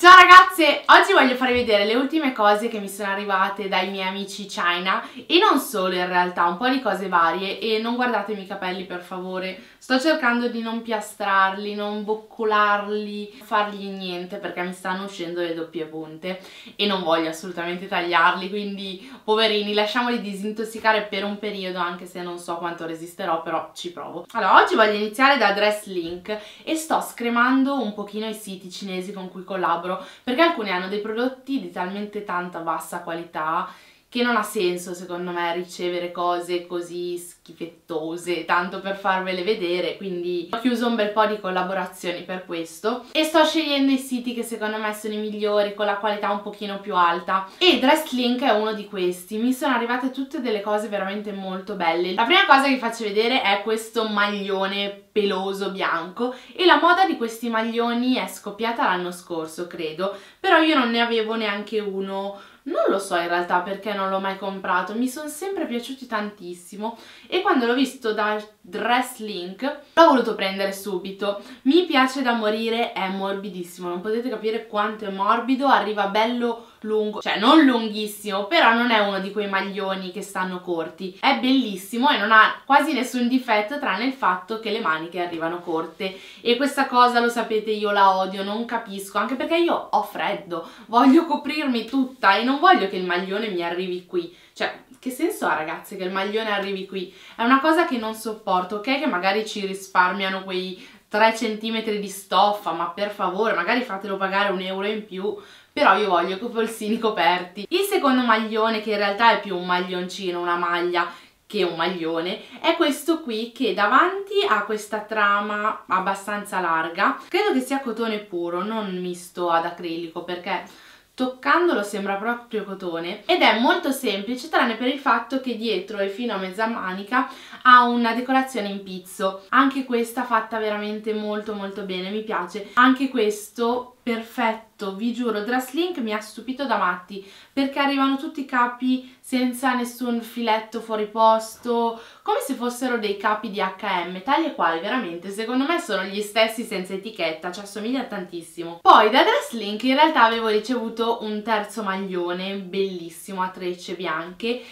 Ciao ragazze, oggi voglio farvi vedere le ultime cose che mi sono arrivate dai miei amici China. E non solo in realtà, un po' di cose varie. E non guardate i capelli per favore, sto cercando di non piastrarli, non boccolarli, fargli niente perché mi stanno uscendo le doppie punte. E non voglio assolutamente tagliarli, quindi poverini lasciamoli disintossicare per un periodo anche se non so quanto resisterò, però ci provo. Allora, oggi voglio iniziare da Dress Link e sto scremando un pochino i siti cinesi con cui collaboro perché alcuni hanno dei prodotti di talmente tanta bassa qualità che non ha senso secondo me ricevere cose così schifettose tanto per farvele vedere quindi ho chiuso un bel po' di collaborazioni per questo. E sto scegliendo i siti che secondo me sono i migliori con la qualità un pochino più alta. E Dresslink è uno di questi. Mi sono arrivate tutte delle cose veramente molto belle. La prima cosa che vi faccio vedere è questo maglione peloso bianco. E la moda di questi maglioni è scoppiata l'anno scorso credo. Però io non ne avevo neanche uno non lo so in realtà perché non l'ho mai comprato, mi sono sempre piaciuti tantissimo e quando l'ho visto da Dress Link l'ho voluto prendere subito. Mi piace da morire, è morbidissimo, non potete capire quanto è morbido, arriva bello lungo, cioè non lunghissimo, però non è uno di quei maglioni che stanno corti. È bellissimo e non ha quasi nessun difetto tranne il fatto che le maniche arrivano corte e questa cosa lo sapete io la odio, non capisco, anche perché io ho freddo, voglio coprirmi tutta e non voglio che il maglione mi arrivi qui. Cioè, che senso ha ragazze che il maglione arrivi qui? È una cosa che non sopporto, ok che magari ci risparmiano quei 3 cm di stoffa, ma per favore magari fatelo pagare un euro in più, però io voglio i polsini coperti. Il secondo maglione, che in realtà è più un maglioncino, una maglia, che un maglione, è questo qui che davanti ha questa trama abbastanza larga, credo che sia cotone puro, non misto ad acrilico perché toccandolo sembra proprio cotone. Ed è molto semplice tranne per il fatto che dietro e fino a mezza manica ha una decorazione in pizzo. Anche questa fatta veramente molto molto bene mi piace. Anche questo perfetto, vi giuro, Drasslink mi ha stupito da matti perché arrivano tutti i capi senza nessun filetto fuori posto, come se fossero dei capi di H&M, tali e quali, veramente, secondo me sono gli stessi senza etichetta, ci assomiglia tantissimo. Poi da Drasslink in realtà avevo ricevuto un terzo maglione bellissimo a trecce bianche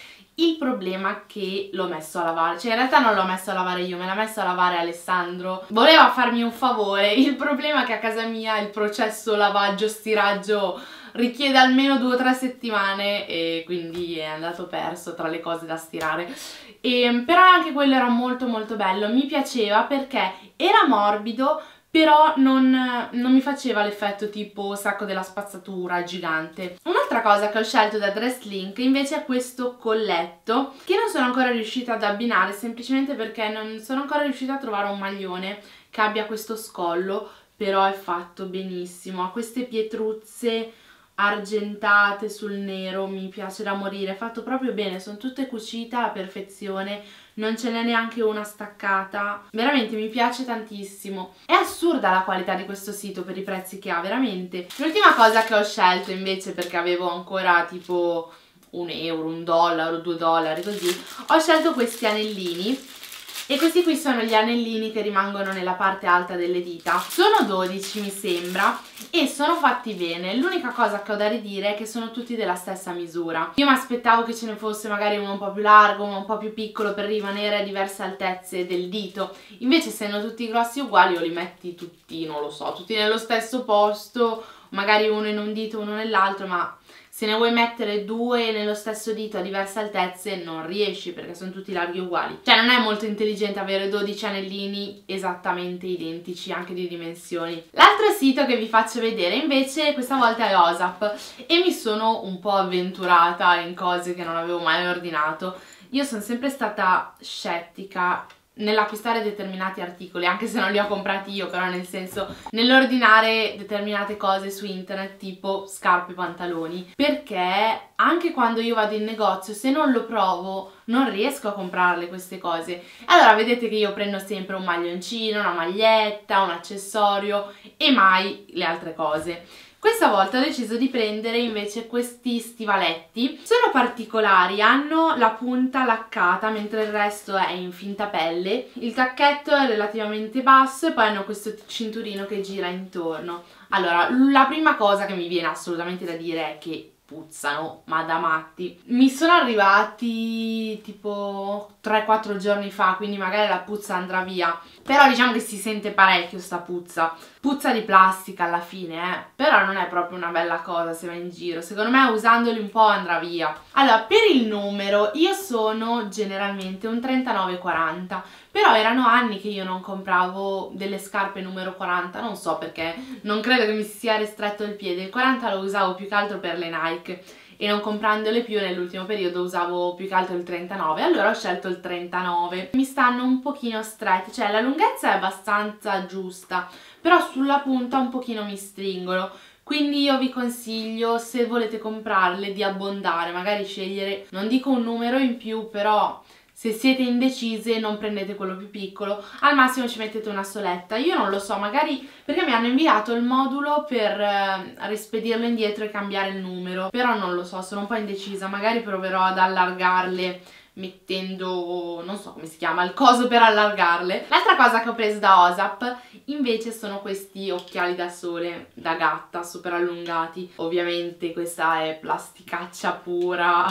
il problema è che l'ho messo a lavare, cioè in realtà non l'ho messo a lavare io, me l'ha messo a lavare Alessandro. Voleva farmi un favore, il problema è che a casa mia il processo lavaggio, stiraggio richiede almeno due o tre settimane e quindi è andato perso tra le cose da stirare. E, però anche quello era molto molto bello, mi piaceva perché era morbido però non, non mi faceva l'effetto tipo sacco della spazzatura gigante. Un'altra cosa che ho scelto da Dress Link invece è questo colletto che non sono ancora riuscita ad abbinare semplicemente perché non sono ancora riuscita a trovare un maglione che abbia questo scollo però è fatto benissimo, ha queste pietruzze argentate sul nero, mi piace da morire, fatto proprio bene, sono tutte cucite alla perfezione, non ce n'è neanche una staccata, veramente mi piace tantissimo. È assurda la qualità di questo sito per i prezzi che ha, veramente. L'ultima cosa che ho scelto invece perché avevo ancora tipo un euro, un dollaro, due dollari così, ho scelto questi anellini e questi qui sono gli anellini che rimangono nella parte alta delle dita. Sono 12 mi sembra e sono fatti bene. L'unica cosa che ho da ridire è che sono tutti della stessa misura. Io mi aspettavo che ce ne fosse magari uno un po' più largo uno un po' più piccolo per rimanere a diverse altezze del dito. Invece essendo tutti grossi uguali o li metti tutti non lo so tutti nello stesso posto magari uno in un dito uno nell'altro ma se ne vuoi mettere due nello stesso dito a diverse altezze non riesci perché sono tutti larghi uguali. Cioè non è molto intelligente avere 12 anellini esattamente identici anche di dimensioni. L'altro sito che vi faccio vedere invece questa volta è OSAP e mi sono un po' avventurata in cose che non avevo mai ordinato. Io sono sempre stata scettica nell'acquistare determinati articoli, anche se non li ho comprati io, però nel senso nell'ordinare determinate cose su internet tipo scarpe e pantaloni, perché anche quando io vado in negozio se non lo provo non riesco a comprarle queste cose. Allora vedete che io prendo sempre un maglioncino, una maglietta, un accessorio e mai le altre cose. Questa volta ho deciso di prendere invece questi stivaletti. Sono particolari, hanno la punta laccata mentre il resto è in finta pelle. Il tacchetto è relativamente basso e poi hanno questo cinturino che gira intorno. Allora, la prima cosa che mi viene assolutamente da dire è che puzzano, ma da matti. Mi sono arrivati tipo 3-4 giorni fa, quindi magari la puzza andrà via. Però diciamo che si sente parecchio sta puzza. Puzza di plastica alla fine, eh. Però non è proprio una bella cosa se va in giro. Secondo me usandoli un po' andrà via. Allora, per il numero, io sono generalmente un 39-40. Però erano anni che io non compravo delle scarpe numero 40, non so perché, non credo che mi sia ristretto il piede. Il 40 lo usavo più che altro per le Nike e non comprandole più nell'ultimo periodo usavo più che altro il 39 allora ho scelto il 39 mi stanno un pochino stretti cioè la lunghezza è abbastanza giusta però sulla punta un pochino mi stringono. Quindi io vi consiglio se volete comprarle di abbondare magari scegliere non dico un numero in più però se siete indecise non prendete quello più piccolo, al massimo ci mettete una soletta. Io non lo so, magari perché mi hanno inviato il modulo per eh, rispedirlo indietro e cambiare il numero, però non lo so, sono un po' indecisa, magari proverò ad allargarle mettendo, non so come si chiama, il coso per allargarle. L'altra cosa che ho preso da Osap invece sono questi occhiali da sole da gatta super allungati. Ovviamente questa è plasticaccia pura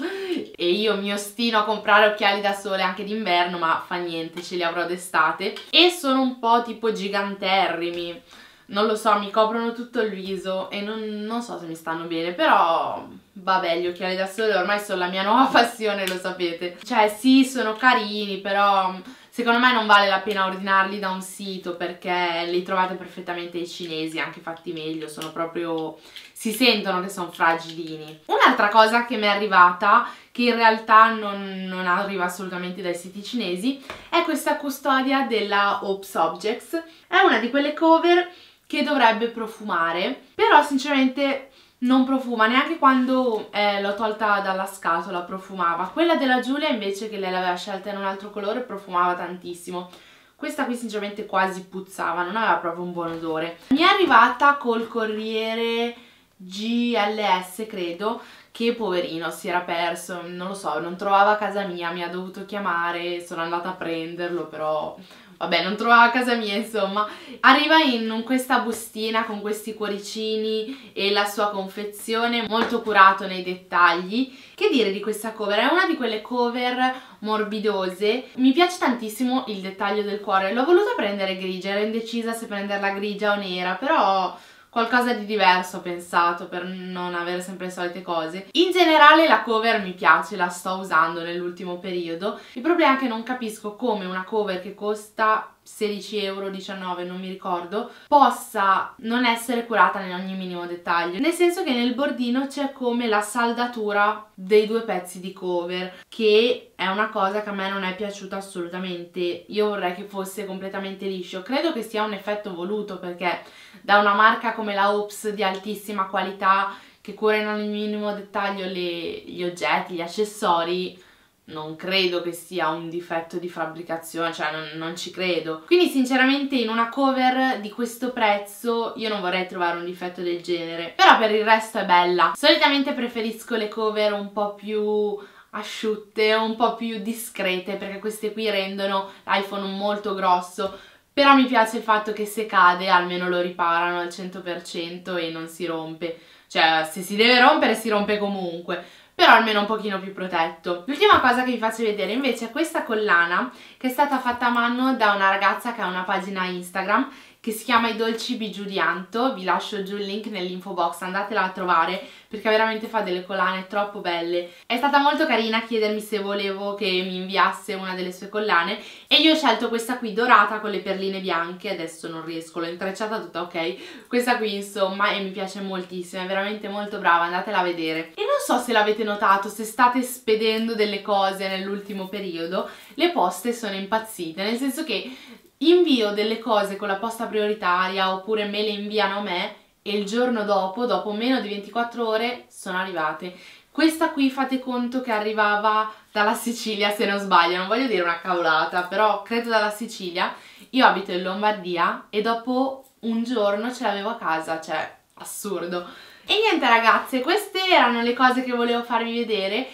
e io mi ostino a comprare occhiali da sole anche d'inverno ma fa niente, ce li avrò d'estate. E sono un po' tipo giganterrimi non lo so, mi coprono tutto il viso e non, non, so se mi stanno bene, però vabbè, gli occhiali da sole ormai sono la mia nuova passione, lo sapete. Cioè sì, sono carini, però secondo me non vale la pena ordinarli da un sito perché li trovate perfettamente ai cinesi, anche fatti meglio, sono proprio... si sentono che sono fragilini. Un'altra cosa che mi è arrivata, che in realtà non, non arriva assolutamente dai siti cinesi, è questa custodia della Ops Objects. È una di quelle cover che dovrebbe profumare, però sinceramente non profuma, neanche quando eh, l'ho tolta dalla scatola profumava. Quella della Giulia invece che lei l'aveva scelta in un altro colore profumava tantissimo. Questa qui sinceramente quasi puzzava, non aveva proprio un buon odore. Mi è arrivata col corriere GLS credo, che poverino si era perso, non lo so, non trovava casa mia, mi ha dovuto chiamare, sono andata a prenderlo però vabbè non trovava casa mia insomma. Arriva in questa bustina con questi cuoricini e la sua confezione molto curato nei dettagli. Che dire di questa cover? È una di quelle cover morbidose. Mi piace tantissimo il dettaglio del cuore. L'ho voluta prendere grigia ero indecisa se prenderla grigia o nera però qualcosa di diverso ho pensato per non avere sempre le solite cose. In generale la cover mi piace, la sto usando nell'ultimo periodo. Il problema è che non capisco come una cover che costa 16 euro, 19 non mi ricordo, possa non essere curata in ogni minimo dettaglio. Nel senso che nel bordino c'è come la saldatura dei due pezzi di cover, che è una cosa che a me non è piaciuta assolutamente. Io vorrei che fosse completamente liscio. Credo che sia un effetto voluto perché da una marca come la Oops di altissima qualità che cura in ogni minimo dettaglio le, gli oggetti, gli accessori non credo che sia un difetto di fabbricazione, cioè non, non, ci credo. Quindi sinceramente in una cover di questo prezzo io non vorrei trovare un difetto del genere, però per il resto è bella. Solitamente preferisco le cover un po' più asciutte, un po' più discrete, perché queste qui rendono l'iPhone molto grosso, però mi piace il fatto che se cade almeno lo riparano al 100% e non si rompe. Cioè, se si deve rompere si rompe comunque però almeno un pochino più protetto. L'ultima cosa che vi faccio vedere invece è questa collana che è stata fatta a mano da una ragazza che ha una pagina Instagram che si chiama I Dolci Bijou di Anto, vi lascio giù il link nell'info box, andatela a trovare perché veramente fa delle collane troppo belle. È stata molto carina a chiedermi se volevo che mi inviasse una delle sue collane e io ho scelto questa qui dorata con le perline bianche, adesso non riesco, l'ho intrecciata tutta ok, questa qui insomma e mi piace moltissimo, è veramente molto brava, andatela a vedere. E so se l'avete notato, se state spedendo delle cose nell'ultimo periodo, le poste sono impazzite, nel senso che invio delle cose con la posta prioritaria oppure me le inviano a me e il giorno dopo, dopo meno di 24 ore, sono arrivate. Questa qui fate conto che arrivava dalla Sicilia se non sbaglio, non voglio dire una cavolata, però credo dalla Sicilia. Io abito in Lombardia e dopo un giorno ce l'avevo a casa, cioè assurdo. E niente ragazze, queste erano le cose che volevo farvi vedere.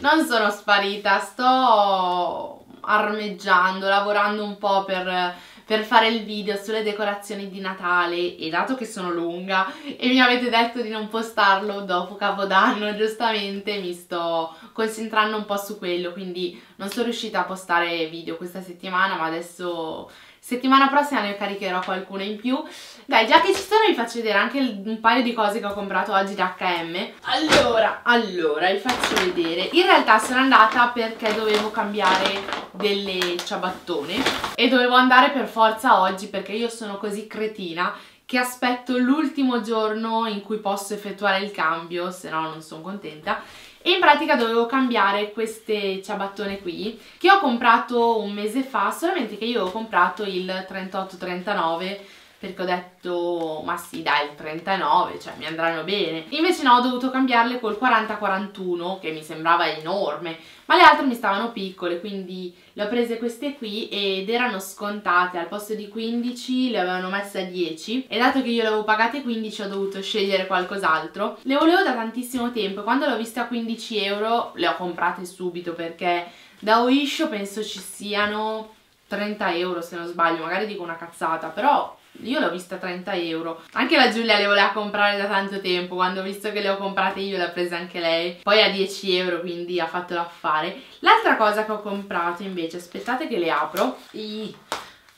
Non sono sparita, sto armeggiando, lavorando un po' per per fare il video sulle decorazioni di Natale e dato che sono lunga e mi avete detto di non postarlo dopo Capodanno giustamente mi sto concentrando un po' su quello quindi non sono riuscita a postare video questa settimana ma adesso settimana prossima ne caricherò qualcuno in più. Dai già che ci sono vi faccio vedere anche un paio di cose che ho comprato oggi da H&M allora, allora vi faccio vedere. In realtà sono andata perché dovevo cambiare delle ciabattone e dovevo andare per forza oggi perché io sono così cretina che aspetto l'ultimo giorno in cui posso effettuare il cambio, se no non sono contenta e in pratica dovevo cambiare queste ciabattone qui che ho comprato un mese fa, solamente che io ho comprato il 38-39 perché ho detto ma sì dai il 39 cioè mi andranno bene. Invece no ho dovuto cambiarle col 40-41 che mi sembrava enorme ma le altre mi stavano piccole quindi le ho prese queste qui ed erano scontate. Al posto di 15 le avevano messe a 10 e dato che io le avevo pagate 15 ho dovuto scegliere qualcos'altro. Le volevo da tantissimo tempo e quando le ho viste a 15 euro le ho comprate subito perché da Oisho penso ci siano 30 euro se non sbaglio magari dico una cazzata però io l'ho vista a 30 euro. Anche la Giulia le voleva comprare da tanto tempo. Quando ho visto che le ho comprate io le ha prese anche lei. Poi a 10 euro quindi ha fatto l'affare. L'altra cosa che ho comprato invece aspettate che le apro. I...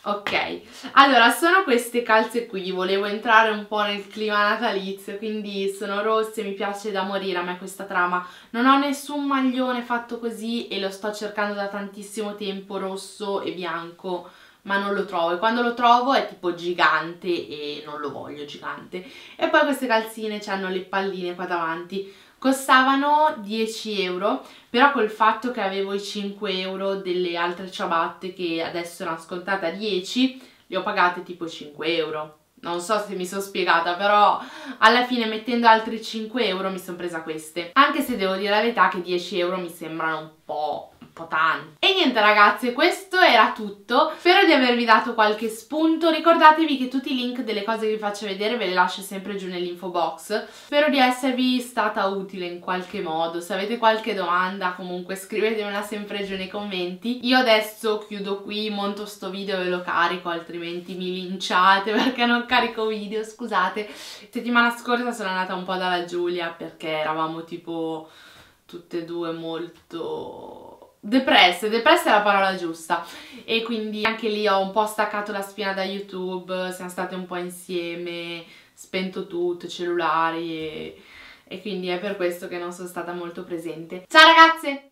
Ok, allora sono queste calze qui, volevo entrare un po' nel clima natalizio, quindi sono rosse, mi piace da morire a me questa trama. Non ho nessun maglione fatto così e lo sto cercando da tantissimo tempo, rosso e bianco ma non lo trovo. E quando lo trovo è tipo gigante e non lo voglio gigante. E poi queste calzine hanno le palline qua davanti. Costavano 10 euro però col fatto che avevo i 5 euro delle altre ciabatte che adesso erano scontate a 10 le ho pagate tipo 5 euro. Non so se mi sono spiegata, però alla fine mettendo altri 5 euro mi sono presa queste. Anche se devo dire la verità che 10 euro mi sembrano un po' po' tanto. E niente ragazze, questo era tutto. Spero di avervi dato qualche spunto. Ricordatevi che tutti i link delle cose che vi faccio vedere ve le lascio sempre giù nell'info box. Spero di esservi stata utile in qualche modo. Se avete qualche domanda comunque scrivetemela sempre giù nei commenti. Io adesso chiudo qui, monto sto video e ve lo carico, altrimenti mi linciate perché non carico video, scusate. Settimana scorsa sono andata un po' dalla Giulia perché eravamo tipo tutte e due molto depresse, depressa è la parola giusta e quindi anche lì ho un po' staccato la spina da YouTube, siamo state un po' insieme, spento tutto, cellulari e, e quindi è per questo che non sono stata molto presente. Ciao ragazze!